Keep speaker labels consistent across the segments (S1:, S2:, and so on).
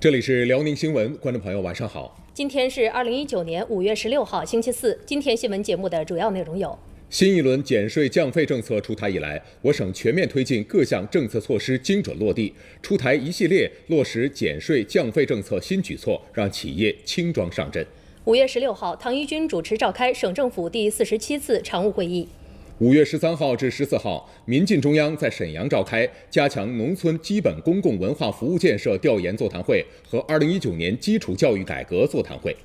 S1: 这里是辽宁新闻，观众朋友晚上好。
S2: 今天是二零一九年五月十六号，星期四。今天新闻节目的主要内容有：
S1: 新一轮减税降费政策出台以来，我省全面推进各项政策措施精准落地，出台一系列落实减税降费政策新举措，让企业轻装上阵。
S2: 五月十六号，唐一军主持召开省政府第四十七次常务会议。
S1: 五月十三号至十四号，民进中央在沈阳召开加强农村基本公共文化服务建设调研座谈会和二零一九年基础教育改革座谈会。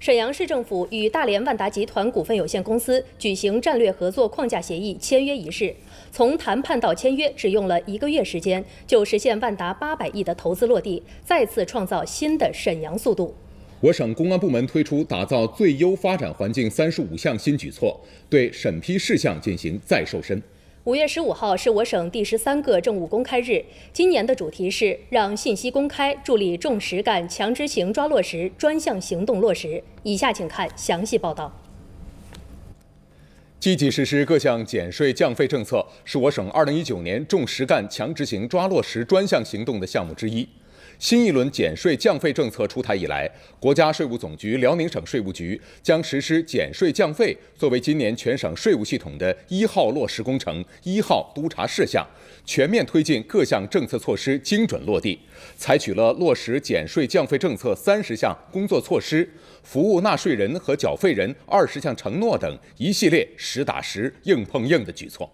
S2: 沈阳市政府与大连万达集团股份有限公司举行战略合作框架协议签约仪式，从谈判到签约只用了一个月时间，就实现万达八百亿的投资落地，再次创造新的沈阳速度。
S1: 我省公安部门推出打造最优发展环境三十五项新举措，对审批事项进行再瘦身。
S2: 五月十五号是我省第十三个政务公开日，今年的主题是让信息公开助力重实干、强执行抓落实专项行动落实。以下请看详细报道。
S1: 积极实施各项减税降费政策，是我省二零一九年重实干、强执行抓落实专项行动的项目之一。新一轮减税降费政策出台以来，国家税务总局辽宁省税务局将实施减税降费作为今年全省税务系统的一号落实工程、一号督查事项，全面推进各项政策措施精准落地，采取了落实减税降费政策三十项工作措施、服务纳税人和缴费人二十项承诺等一系列实打实、硬碰硬的举措。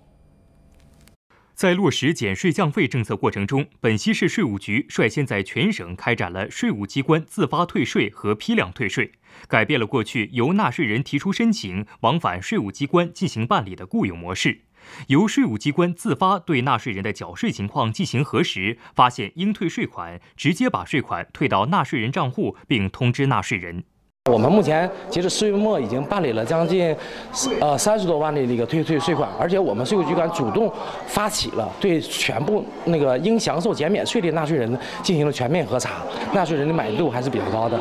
S3: 在落实减税降费政策过程中，本溪市税务局率先在全省开展了税务机关自发退税和批量退税，改变了过去由纳税人提出申请往返税务机关进行办理的固有模式，由税务机关自发对纳税人的缴税情况进行核实，发现应退税款，直接把税款退到纳税人账户，并通知纳税人。
S4: 我们目前截至四月末已经办理了将近，呃三十多万的那个退退税款，而且我们税务局管主动发起了对全部那个应享受减免税的纳税人进行了全面核查，纳税人的满意度还是比较高的。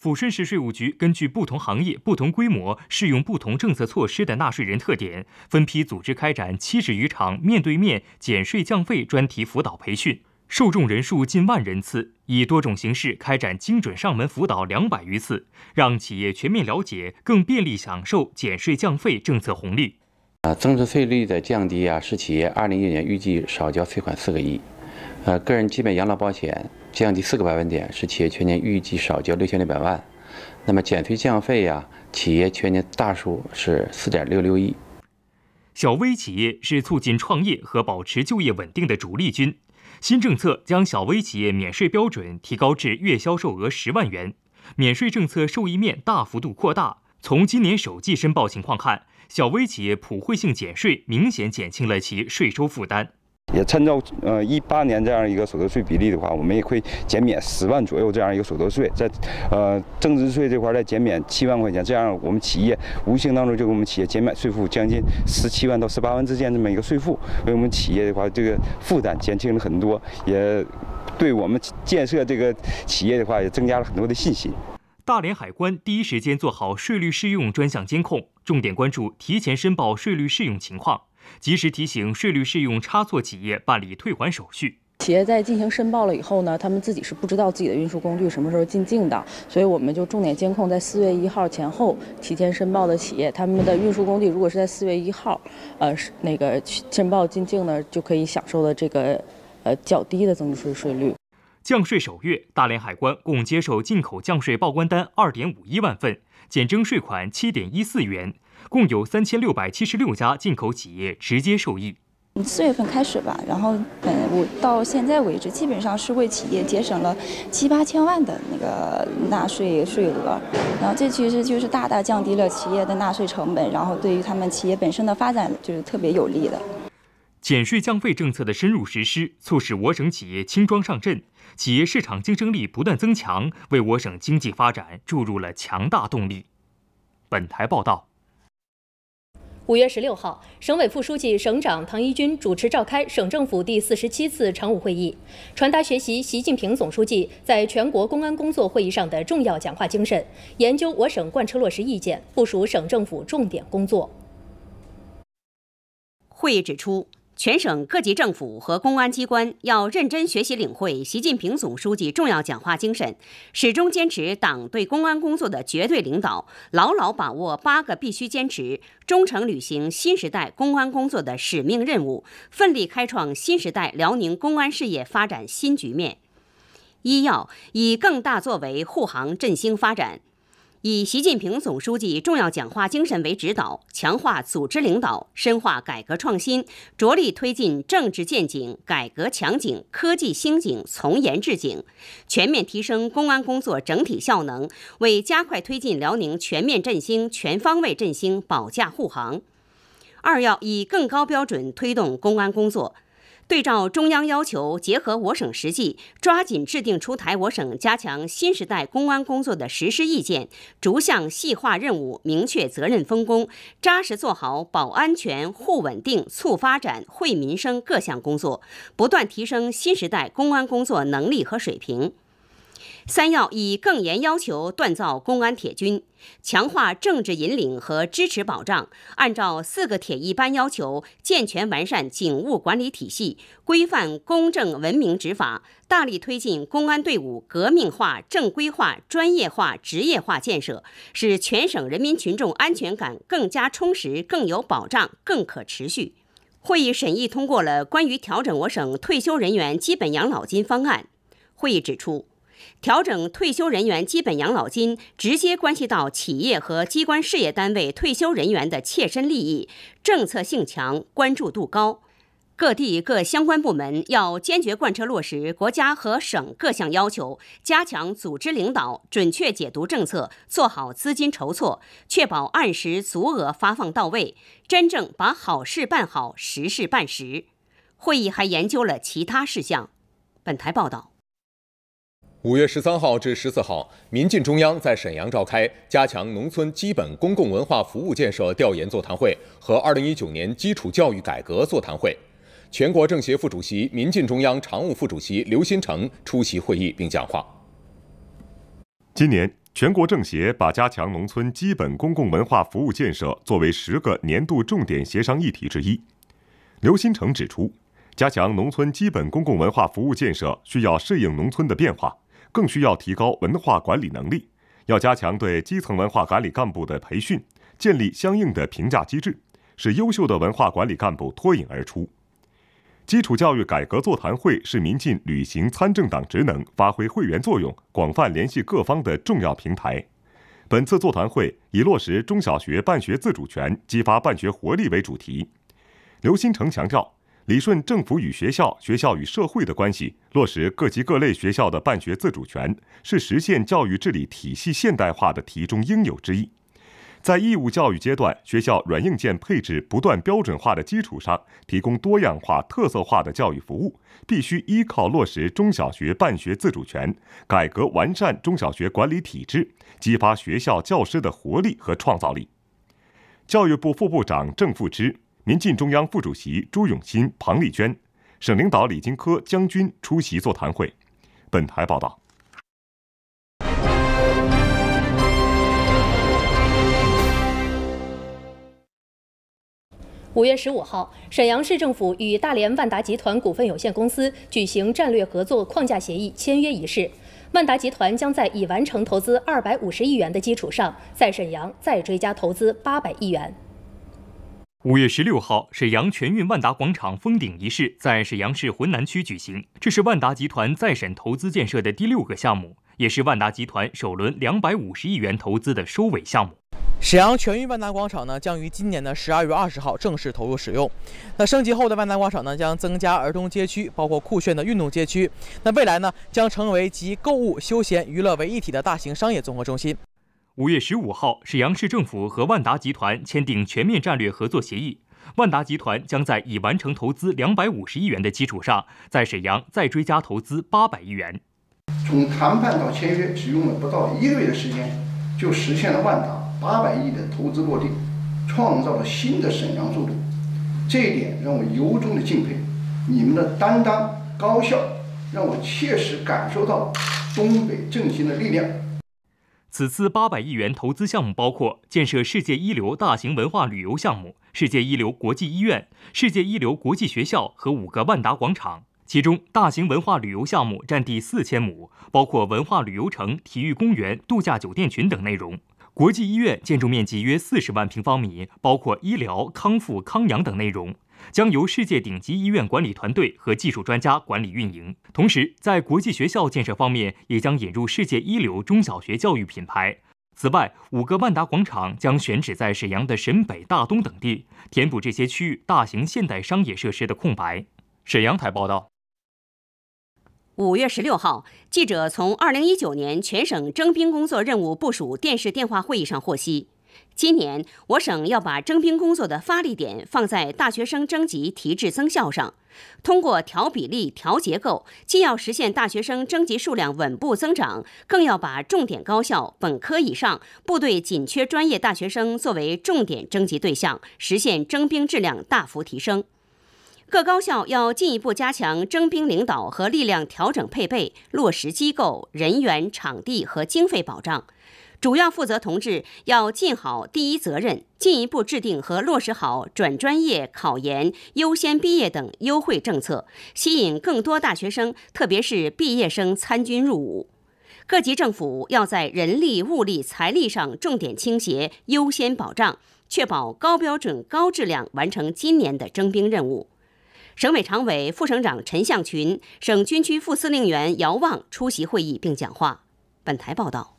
S3: 抚顺市税务局根据不同行业、不同规模、适用不同政策措施的纳税人特点，分批组织开展七十余场面对面减税降费专题辅导培训。受众人数近万人次，以多种形式开展精准上门辅导两百余次，让企业全面了解、更便利享受减税降费政策红利。
S5: 啊，增值税率的降低啊，使企业二零一九年预计少交税款四个亿。呃，个人基本养老保险降低四个百分点，使企业全年预计少交六千六百万。那么减税降费呀，企业全年大数是四点六六亿。
S3: 小微企业是促进创业和保持就业稳定的主力军。新政策将小微企业免税标准提高至月销售额十万元，免税政策受益面大幅度扩大。从今年首季申报情况看，小微企业普惠性减税明显减轻了其税收负担。
S6: 也参照呃一八年这样一个所得税比例的话，我们也会减免十万左右这样一个所得税，在呃增值税这块再减免七万块钱，这样我们企业无形当中就给我们企业减免税负将近十七万到十八万之间这么一个税负，为我们企业的话这个负担减轻了很多，也对我们建设这个企业的话也增加了很多的信心。
S3: 大连海关第一时间做好税率适用专项监控，重点关注提前申报税率适用情况。及时提醒税率适用差错企业办理退还手续。
S7: 企业在进行申报了以后呢，他们自己是不知道自己的运输工具什么时候进境的，所以我们就重点监控在四月一号前后提前申报的企业，他们的运输工具如果是在四月一号，呃，那个申报进境呢，就可以享受的这个呃较低的增值税税率。
S3: 降税首月，大连海关共接受进口降税报关单二点五一万份，减征税款七点一四元。共有三千六百七十六家进口企业直接受益。
S8: 四月份开始吧，然后嗯，我到现在为止，基本上是为企业节省了七八千万的那个纳税税额，然后这其实就是大大降低了企业的纳税成本，然后对于他们企业本身的发展就是特别有利的。
S3: 减税降费政策的深入实施，促使我省企业轻装上阵，企业市场竞争力不断增强，为我省经济发展注入了强大动力。本台报道。
S2: 五月十六号，省委副书记、省长唐一军主持召开省政府第四十七次常务会议，传达学习习近平总书记在全国公安工作会议上的重要讲话精神，研究我省贯彻落实意见，部署省政府重点工作。
S9: 会议指出。全省各级政府和公安机关要认真学习领会习近平总书记重要讲话精神，始终坚持党对公安工作的绝对领导，牢牢把握八个必须坚持，忠诚履行新时代公安工作的使命任务，奋力开创新时代辽宁公安事业发展新局面。一要以更大作为护航振兴发展。以习近平总书记重要讲话精神为指导，强化组织领导，深化改革创新，着力推进政治建警、改革强警、科技兴警从严治警，全面提升公安工作整体效能，为加快推进辽宁全面振兴、全方位振兴保驾护航。二要以更高标准推动公安工作。对照中央要求，结合我省实际，抓紧制定出台我省加强新时代公安工作的实施意见，逐项细化任务，明确责任分工，扎实做好保安全、护稳定、促发展、惠民生各项工作，不断提升新时代公安工作能力和水平。三要以更严要求锻造公安铁军，强化政治引领和支持保障，按照四个铁一般要求，健全完善警务管理体系，规范公正文明执法，大力推进公安队伍革命化、正规化、专业化、职业化建设，使全省人民群众安全感更加充实、更有保障、更可持续。会议审议通过了关于调整我省退休人员基本养老金方案。会议指出。调整退休人员基本养老金，直接关系到企业和机关事业单位退休人员的切身利益，政策性强，关注度高。各地各相关部门要坚决贯彻落实国家和省各项要求，加强组织领导，准确解读政策，做好资金筹措，确保按时足额发放到位，真正把好事办好，实事办实。会议还研究了其他事项。本台报道。
S1: 五月十三号至十四号，民进中央在沈阳召开加强农村基本公共文化服务建设调研座谈会和二零一九年基础教育改革座谈会。全国政协副主席、民进中央常务副主席刘新成出席会议并讲话。
S10: 今年，全国政协把加强农村基本公共文化服务建设作为十个年度重点协商议题之一。刘新成指出，加强农村基本公共文化服务建设需要适应农村的变化。更需要提高文化管理能力，要加强对基层文化管理干部的培训，建立相应的评价机制，使优秀的文化管理干部脱颖而出。基础教育改革座谈会是民进履行参政党职能、发挥会员作用、广泛联系各方的重要平台。本次座谈会以落实中小学办学自主权、激发办学活力为主题。刘新成强调。理顺政府与学校、学校与社会的关系，落实各级各类学校的办学自主权，是实现教育治理体系现代化的题中应有之义。在义务教育阶段，学校软硬件配置不断标准化的基础上，提供多样化、特色化的教育服务，必须依靠落实中小学办学自主权，改革完善中小学管理体制，激发学校教师的活力和创造力。教育部副部长郑富之。民进中央副主席朱永新、庞丽娟，省领导李金科将军出席座谈会。本台报道。
S2: 五月十五号，沈阳市政府与大连万达集团股份有限公司举行战略合作框架协议签约仪式。万达集团将在已完成投资二百五十亿元的基础上，在沈阳再追加投资八百亿元。
S3: 五月十六号，沈阳全运万达广场封顶仪式在沈阳市浑南区举行。这是万达集团在沈投资建设的第六个项目，也是万达集团首轮两百五十亿元投资的收尾项目。
S11: 沈阳全运万达广场呢，将于今年的十二月二十号正式投入使用。那升级后的万达广场呢，将增加儿童街区，包括酷炫的运动街区。那未来呢，将成为集购物、休闲、娱乐为一体的大型商业综合中心。
S3: 五月十五号，沈阳市政府和万达集团签订全面战略合作协议。万达集团将在已完成投资两百五十亿元的基础上，在沈阳再追加投资八百亿元。
S12: 从谈判到签约，只用了不到一个月的时间，就实现了万达八百亿的投资落地，创造了新的沈阳速度。这一点让我由衷的敬佩。你们的担当、高效，让我切实感受到东北振兴的力量。
S3: 此次八百亿元投资项目包括建设世界一流大型文化旅游项目、世界一流国际医院、世界一流国际学校和五个万达广场。其中，大型文化旅游项目占地四千亩，包括文化旅游城、体育公园、度假酒店群等内容。国际医院建筑面积约四十万平方米，包括医疗、康复、康养等内容，将由世界顶级医院管理团队和技术专家管理运营。同时，在国际学校建设方面，也将引入世界一流中小学教育品牌。此外，五个万达广场将选址在沈阳的沈北、大东等地，填补这些区域大型现代商业设施的空白。沈阳台报道。
S9: 五月十六号，记者从二零一九年全省征兵工作任务部署电视电话会议上获悉，今年我省要把征兵工作的发力点放在大学生征集提质增效上，通过调比例、调结构，既要实现大学生征集数量稳步增长，更要把重点高校、本科以上部队紧缺专业大学生作为重点征集对象，实现征兵质量大幅提升。各高校要进一步加强征兵领导和力量调整配备，落实机构、人员、场地和经费保障。主要负责同志要尽好第一责任，进一步制定和落实好转专业、考研、优先毕业等优惠政策，吸引更多大学生，特别是毕业生参军入伍。各级政府要在人力、物力、财力上重点倾斜，优先保障，确保高标准、高质量完成今年的征兵任务。省委常委、副省长陈向群、省军区副司令员姚望出席会议并讲话。本台报道。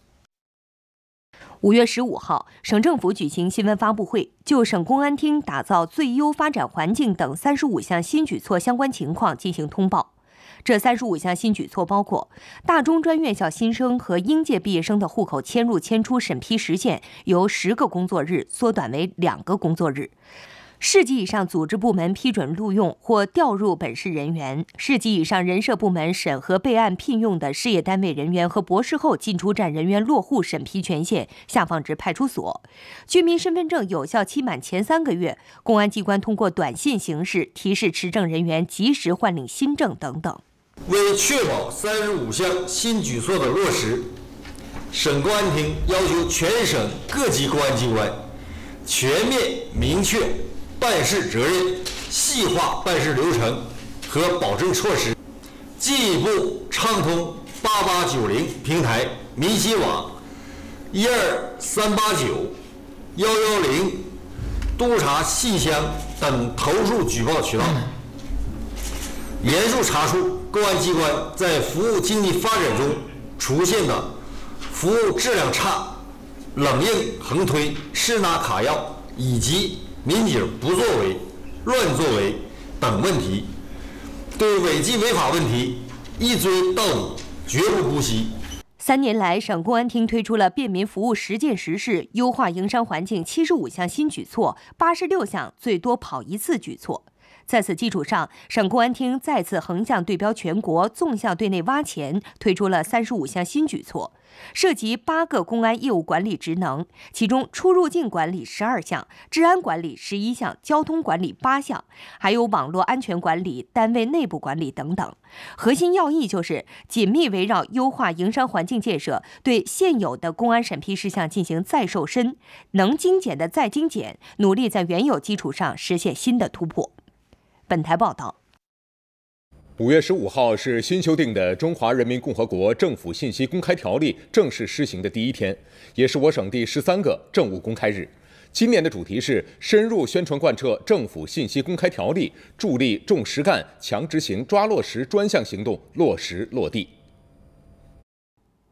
S13: 五月十五号，省政府举行新闻发布会，就省公安厅打造最优发展环境等三十五项新举措相关情况进行通报。这三十五项新举措包括：大中专院校新生和应届毕业生的户口迁入迁出审批时限由十个工作日缩短为两个工作日。市级以上组织部门批准录用或调入本市人员，市级以上人社部门审核备案聘用的事业单位人员和博士后进出站人员落户审批权限下放至派出所。居民身份证有效期满前三个月，公安机关通过短信形式提示持证人员及时换领新证等等。
S14: 为确保三十五项新举措的落实，省公安厅要求全省各级公安机关全面明确。办事责任，细化办事流程和保证措施，进一步畅通八八九零平台、民心网、一二三八九、幺幺零督查信箱等投诉举报渠道，严肃查处公安机关在服务经济发展中出现的服务质量差、冷硬横推、吃拿卡要以及。民警不作为、乱作为等问题，对违纪违法问题一追到底，绝不姑息。
S13: 三年来，省公安厅推出了便民服务十件实事、优化营商环境七十五项新举措、八十六项最多跑一次举措。在此基础上，省公安厅再次横向对标全国，纵向对内挖潜，推出了三十五项新举措，涉及八个公安业务管理职能，其中出入境管理十二项，治安管理十一项，交通管理八项，还有网络安全管理、单位内部管理等等。核心要义就是紧密围绕优化营商环境建设，对现有的公安审批事项进行再瘦身，能精简的再精简，努力在原有基础上实现新的突破。本台报道：
S1: 五月十五号是新修订的《中华人民共和国政府信息公开条例》正式施行的第一天，也是我省第十三个政务公开日。今年的主题是深入宣传贯彻政府信息公开条例，助力重实干、强执行、抓落实专项行动落实落地。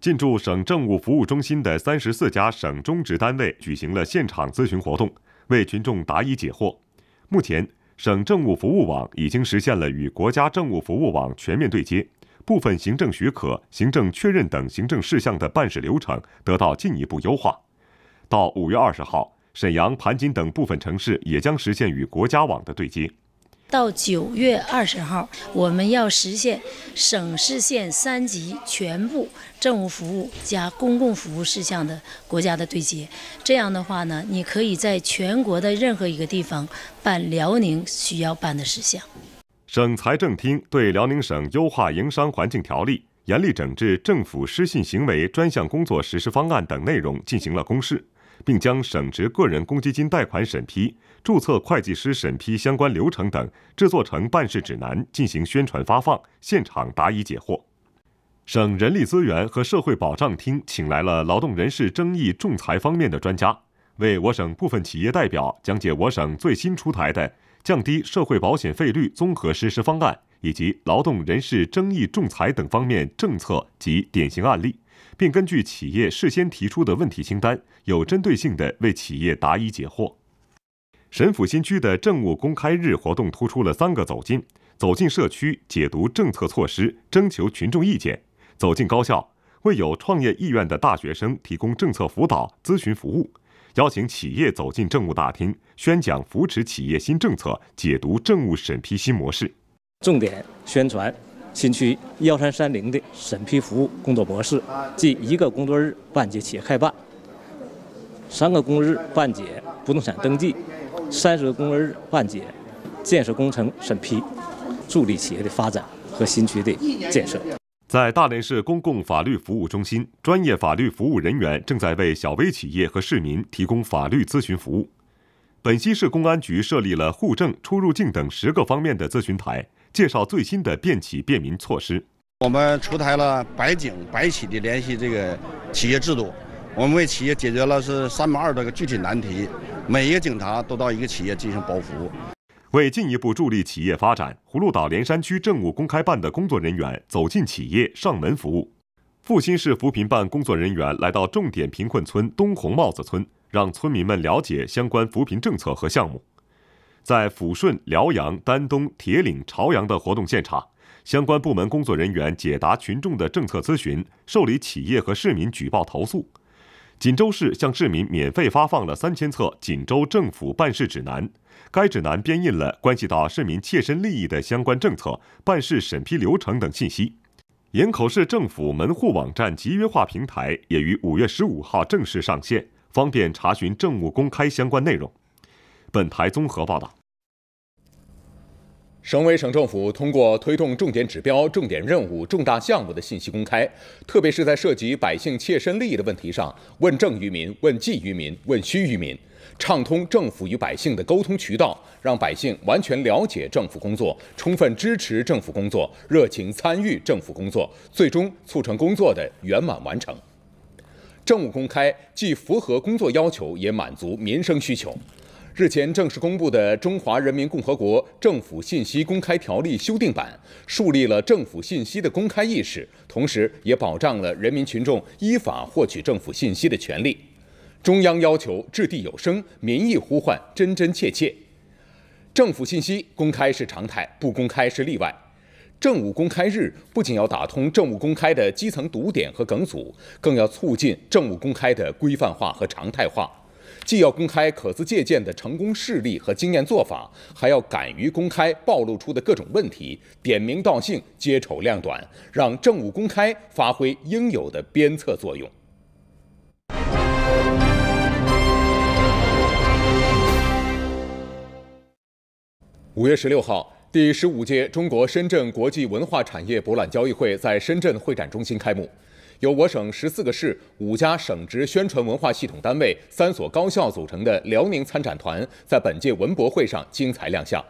S10: 进驻省政务服务中心的三十四家省中直单位举行了现场咨询活动，为群众答疑解惑。目前。省政务服务网已经实现了与国家政务服务网全面对接，部分行政许可、行政确认等行政事项的办事流程得到进一步优化。到五月二十号，沈阳、盘锦等部分城市也将实现与国家网的对接。
S15: 到九月二十号，我们要实现省市县三级全部政务服务加公共服务事项的国家的对接。这样的话呢，你可以在全国的任何一个地方办辽宁需要办的事项。
S10: 省财政厅对辽宁省优化营商环境条例严厉整治政府失信行为专项工作实施方案等内容进行了公示，并将省直个人公积金贷款审批、注册会计师审批相关流程等制作成办事指南进行宣传发放，现场答疑解惑。省人力资源和社会保障厅请来了劳动人事争议仲裁方面的专家，为我省部分企业代表讲解我省最新出台的降低社会保险费率综合实施方案以及劳动人事争议仲裁等方面政策及典型案例，并根据企业事先提出的问题清单，有针对性地为企业答疑解惑。沈府新区的政务公开日活动突出了三个走进：走进社区，解读政策措施，征求群众意见。走进高校，为有创业意愿的大学生提供政策辅导咨询服务；邀请企业走进政务大厅，宣讲扶持企业新政策，解读政务审批新模式。
S16: 重点宣传新区幺三三零的审批服务工作模式，即一个工作日办结企业开办，三个工作日办结不动产登记，三十个工作日办结建设工程审批，助力企业的发展和新区的建设。
S10: 在大连市公共法律服务中心，专业法律服务人员正在为小微企业和市民提供法律咨询服务。本溪市公安局设立了户政、出入境等十个方面的咨询台，介绍最新的便企便民措施。
S17: 我们出台了白警白企的联系这个企业制度，我们为企业解决了是三百二十个具体难题，每一个警察都到一个企业进行保服。
S10: 为进一步助力企业发展，葫芦岛连山区政务公开办的工作人员走进企业上门服务。阜新市扶贫办工作人员来到重点贫困村东红帽子村，让村民们了解相关扶贫政策和项目。在抚顺、辽阳、丹东、铁岭、朝阳的活动现场，相关部门工作人员解答群众的政策咨询，受理企业和市民举报投诉。锦州市向市民免费发放了三千册《锦州政府办事指南》。该指南编印了关系到市民切身利益的相关政策、办事审批流程等信息。营口市政府门户网站集约化平台也于五月十五号正式上线，方便查询政务公开相关内容。本台综合报道。
S1: 省委省政府通过推动重点指标、重点任务、重大项目的信息公开，特别是在涉及百姓切身利益的问题上，问政于民、问计于民、问需于民。畅通政府与百姓的沟通渠道，让百姓完全了解政府工作，充分支持政府工作，热情参与政府工作，最终促成工作的圆满完成。政务公开既符合工作要求，也满足民生需求。日前正式公布的《中华人民共和国政府信息公开条例》修订版，树立了政府信息的公开意识，同时也保障了人民群众依法获取政府信息的权利。中央要求掷地有声，民意呼唤真真切切。政府信息公开是常态，不公开是例外。政务公开日不仅要打通政务公开的基层堵点和梗阻，更要促进政务公开的规范化和常态化。既要公开可资借鉴的成功事例和经验做法，还要敢于公开暴露出的各种问题，点名道姓，揭丑亮短，让政务公开发挥应有的鞭策作用。五月十六号，第十五届中国深圳国际文化产业博览交易会在深圳会展中心开幕，由我省十四个市、五家省直宣传文化系统单位、三所高校组成的辽宁参展团在本届文博会上精彩亮相。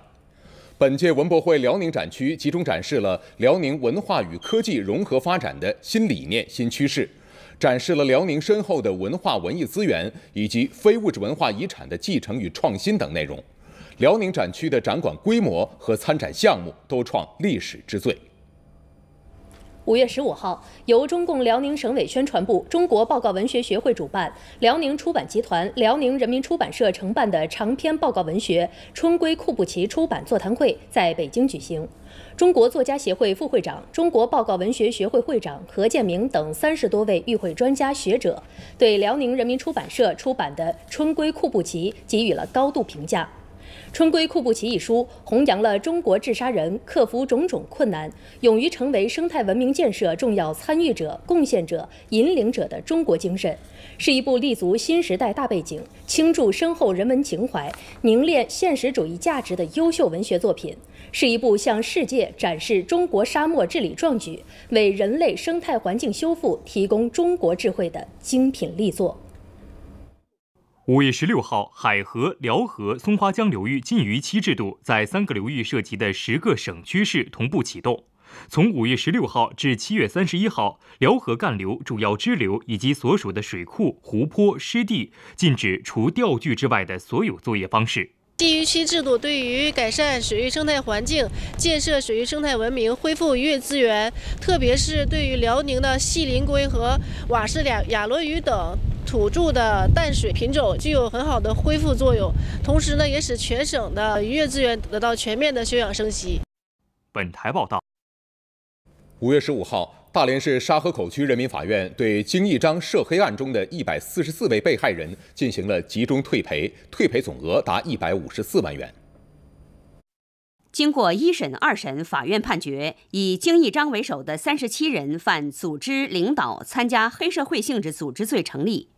S1: 本届文博会辽宁展区集中展示了辽宁文化与科技融合发展的新理念、新趋势，展示了辽宁深厚的文化文艺资源以及非物质文化遗产的继承与创新等内容。辽宁展区的展馆规模和参展项目都创历史之最。
S2: 五月十五号，由中共辽宁省委宣传部、中国报告文学学会主办，辽宁出版集团、辽宁人民出版社承办的长篇报告文学《春归库布齐》出版座谈会在北京举行。中国作家协会副会长、中国报告文学学会会长何建明等三十多位与会专家学者对辽宁人民出版社出版的《春归库布齐》给予了高度评价。《春归库布奇》一书弘扬了中国治沙人克服种种困难、勇于成为生态文明建设重要参与者、贡献者、引领者的中国精神，是一部立足新时代大背景、倾注深厚人文情怀、凝练现实主义价值的优秀文学作品，是一部向世界展示中国沙漠治理壮举、为人类生态环境修复提供中国智慧的精品力作。
S3: 五月十六号，海河、辽河、松花江流域禁渔期制度在三个流域涉及的十个省区市同步启动。从五月十六号至七月三十一号，辽河干流、主要支流以及所属的水库、湖泊、湿地禁止除钓具之外的所有作业方式。
S18: 禁渔期制度对于改善水域生态环境、建设水域生态文明、恢复渔业资源，特别是对于辽宁的细鳞龟和瓦氏亚亚罗鱼等土著的淡水品种，具有很好的恢复作用。同时呢，也使全省的渔业资源得到全面的休养生息。
S3: 本台报道。
S1: 五月十五号，大连市沙河口区人民法院对金义章涉黑案中的一百四十四位被害人进行了集中退赔，退赔总额达一百五十四万元。
S9: 经过一审、二审，法院判决，以金义章为首的三十七人犯组织领导参加黑社会性质组织罪成立，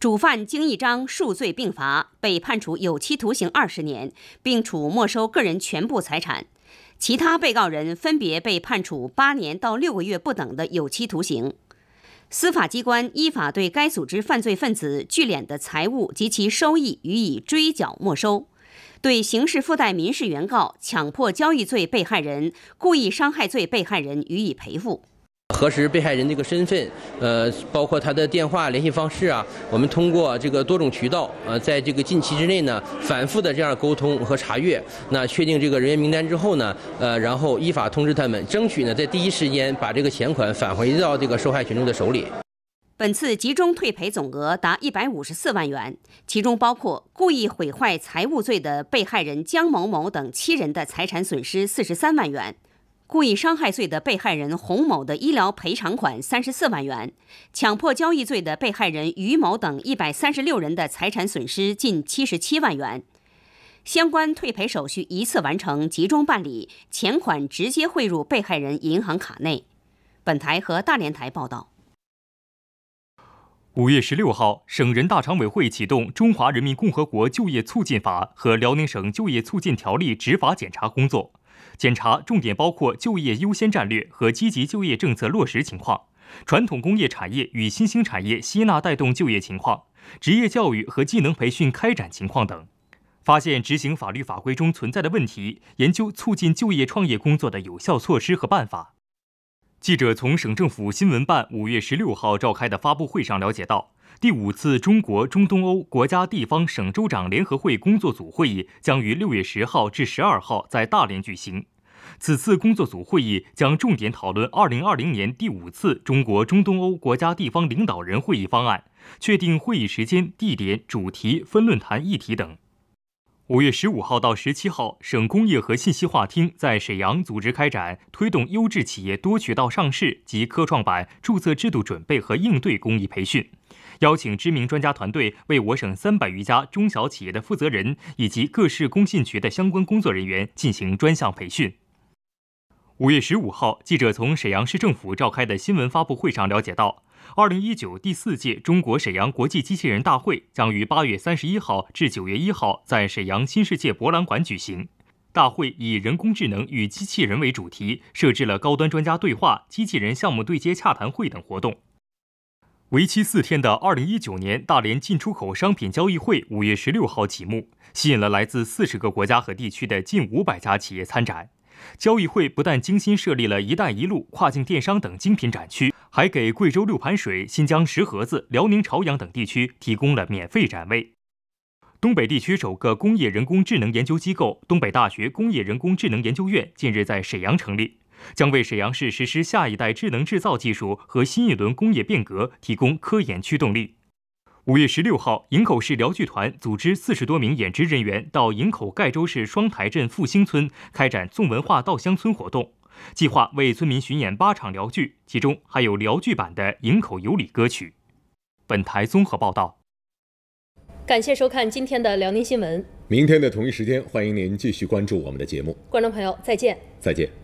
S9: 主犯金义章数罪并罚，被判处有期徒刑二十年，并处没收个人全部财产。其他被告人分别被判处八年到六个月不等的有期徒刑。司法机关依法对该组织犯罪分子聚敛的财物及其收益予以追缴没收，对刑事附带民事原告强迫交易罪被害人、故意伤害罪被害人予以赔付。
S19: 核实被害人这个身份，呃，包括他的电话联系方式啊，我们通过这个多种渠道，呃，在这个近期之内呢，反复的这样沟通和查阅，那确定这个人员名单之后呢，呃，然后依法通知他们，争取呢在第一时间把这个钱款返回到这个受害群众的手里。
S9: 本次集中退赔总额达一百五十四万元，其中包括故意毁坏财物罪的被害人江某某等七人的财产损失四十三万元。故意伤害罪的被害人洪某的医疗赔偿款三十四万元，强迫交易罪的被害人于某等一百三十六人的财产损失近七十七万元。相关退赔手续一次完成，集中办理，钱款直接汇入被害人银行卡内。本台和大连台报道。
S3: 五月十六号，省人大常委会启动《中华人民共和国就业促进法》和《辽宁省就业促进条例》执法检查工作。检查重点包括就业优先战略和积极就业政策落实情况，传统工业产业与新兴产业吸纳带动就业情况，职业教育和技能培训开展情况等，发现执行法律法规中存在的问题，研究促进就业创业工作的有效措施和办法。记者从省政府新闻办五月十六号召开的发布会上了解到。第五次中国中东欧国家地方省州长联合会工作组会议将于六月十号至十二号在大连举行。此次工作组会议将重点讨论二零二零年第五次中国中东欧国家地方领导人会议方案，确定会议时间、地点、主题、分论坛议题等。五月十五号到十七号，省工业和信息化厅在沈阳组织开展推动优质企业多渠道上市及科创板注册制度准备和应对公益培训。邀请知名专家团队为我省三百余家中小企业的负责人以及各市工信局的相关工作人员进行专项培训。五月十五号，记者从沈阳市政府召开的新闻发布会上了解到，二零一九第四届中国沈阳国际机器人大会将于八月三十一号至九月一号在沈阳新世界博览馆举行。大会以人工智能与机器人为主题，设置了高端专家对话、机器人项目对接洽谈会等活动。为期四天的二零一九年大连进出口商品交易会五月十六号启幕，吸引了来自四十个国家和地区的近五百家企业参展。交易会不但精心设立了一带一路、跨境电商等精品展区，还给贵州六盘水、新疆石河子、辽宁朝阳等地区提供了免费展位。东北地区首个工业人工智能研究机构——东北大学工业人工智能研究院，近日在沈阳成立。将为沈阳市实施下一代智能制造技术和新一轮工业变革提供科研驱动力。五月十六号，营口市辽剧团组织四十多名演职人员到营口盖州市双台镇复兴村开展纵文化稻香村活动，计划为村民巡演八场辽剧，其中还有辽剧版的营口有礼歌曲。本台综合报道。
S2: 感谢收看今天的辽宁新闻。
S1: 明天的同一时间，欢迎您继续关注我们的节目。
S2: 观众朋友，再见。
S1: 再见。